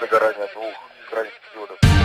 загорания двух крайних диодов.